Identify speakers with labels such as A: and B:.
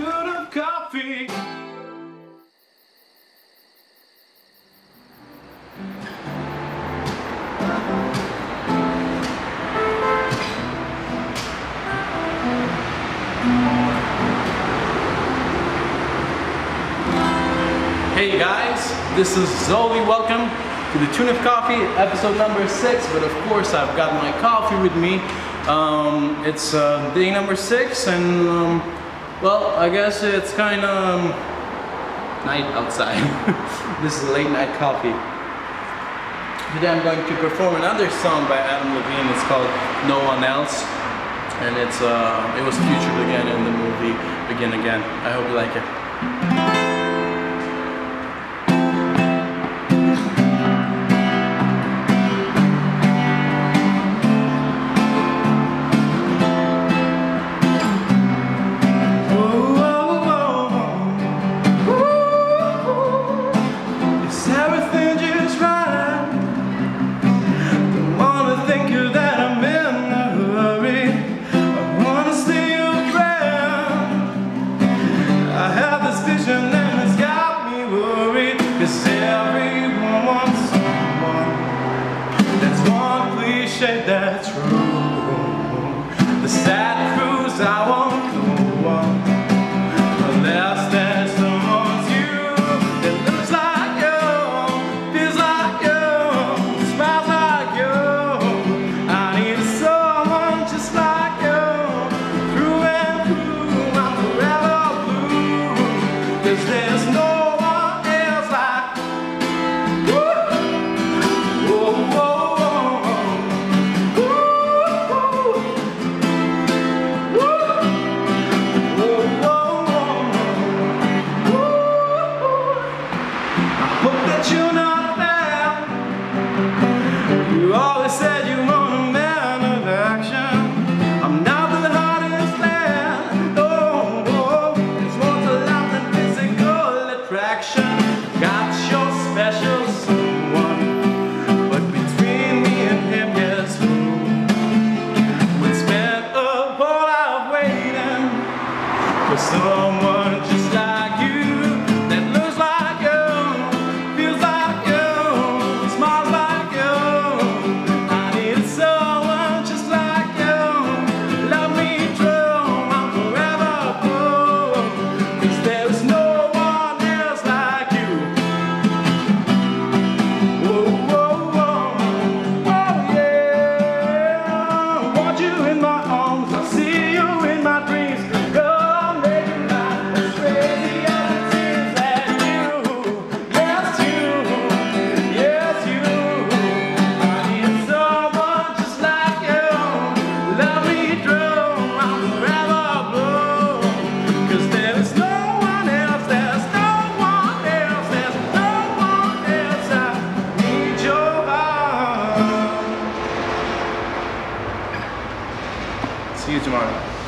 A: of coffee. Hey guys, this is Zoli. Welcome to the Tune of Coffee, episode number six. But of course, I've got my coffee with me. Um, it's uh, day number six, and um, well, I guess it's kind of um, night outside. this is late night coffee. Today I'm going to perform another song by Adam Levine. It's called No One Else. And it's uh, it was featured again in the movie Begin Again. I hope you like it. that's true. Hope that you know See you tomorrow.